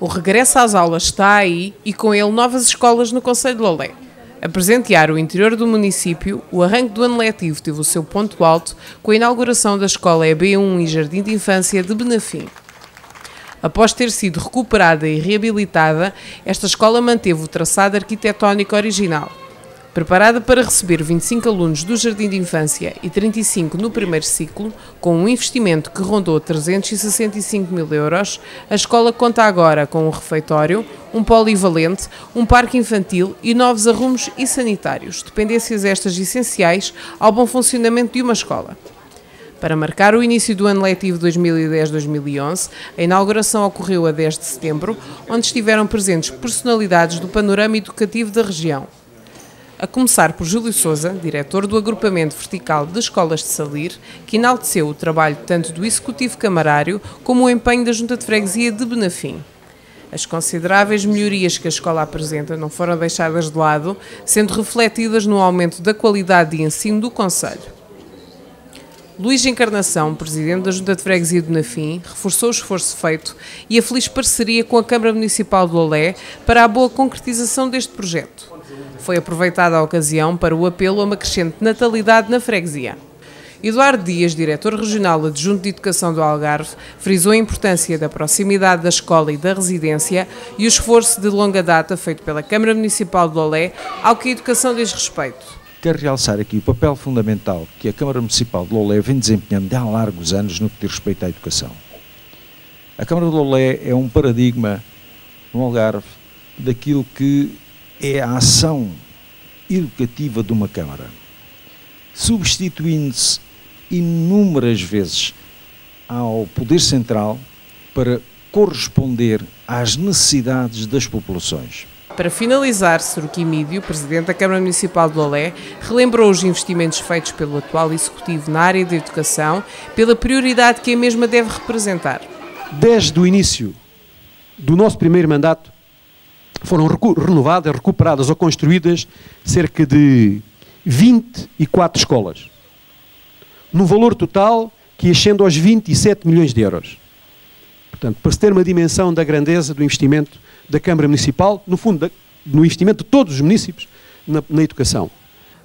O regresso às aulas está aí e com ele novas escolas no Conselho de Lolé. A presentear o interior do município, o arranque do ano letivo teve o seu ponto alto com a inauguração da escola EB1 e Jardim de Infância de Benafim. Após ter sido recuperada e reabilitada, esta escola manteve o traçado arquitetónico original. Preparada para receber 25 alunos do Jardim de Infância e 35 no primeiro ciclo, com um investimento que rondou 365 mil euros, a escola conta agora com um refeitório, um polivalente, um parque infantil e novos arrumos e sanitários, dependências estas essenciais ao bom funcionamento de uma escola. Para marcar o início do ano letivo 2010-2011, a inauguração ocorreu a 10 de setembro, onde estiveram presentes personalidades do panorama educativo da região a começar por Júlio Souza, diretor do agrupamento vertical de escolas de Salir, que enalteceu o trabalho tanto do Executivo Camarário como o empenho da Junta de Freguesia de Benafim. As consideráveis melhorias que a escola apresenta não foram deixadas de lado, sendo refletidas no aumento da qualidade de ensino do Conselho. Luís Encarnação, presidente da Junta de Freguesia de Benafim, reforçou o esforço feito e a feliz parceria com a Câmara Municipal de Olé para a boa concretização deste projeto. Foi aproveitada a ocasião para o apelo a uma crescente natalidade na freguesia. Eduardo Dias, diretor regional adjunto de Educação do Algarve, frisou a importância da proximidade da escola e da residência e o esforço de longa data feito pela Câmara Municipal de Lolé ao que a educação diz respeito. Quero realçar aqui o papel fundamental que a Câmara Municipal de Lolé vem desempenhando há largos anos no que diz respeito à educação. A Câmara de Lolé é um paradigma no Algarve daquilo que é a ação educativa de uma Câmara, substituindo-se inúmeras vezes ao Poder Central para corresponder às necessidades das populações. Para finalizar, Seruquimídio, presidente da Câmara Municipal de Lolé, relembrou os investimentos feitos pelo atual Executivo na área da educação, pela prioridade que a mesma deve representar. Desde o início do nosso primeiro mandato, foram renovadas, recuperadas ou construídas cerca de 24 escolas, no valor total que ascende aos 27 milhões de euros. Portanto, para se ter uma dimensão da grandeza do investimento da Câmara Municipal, no fundo, no investimento de todos os municípios na, na educação.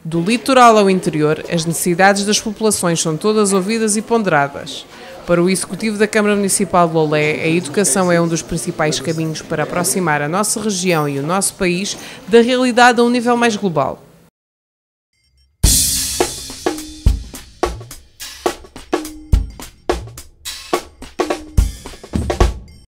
Do litoral ao interior, as necessidades das populações são todas ouvidas e ponderadas. Para o Executivo da Câmara Municipal de Lolé, a educação é um dos principais caminhos para aproximar a nossa região e o nosso país da realidade a um nível mais global.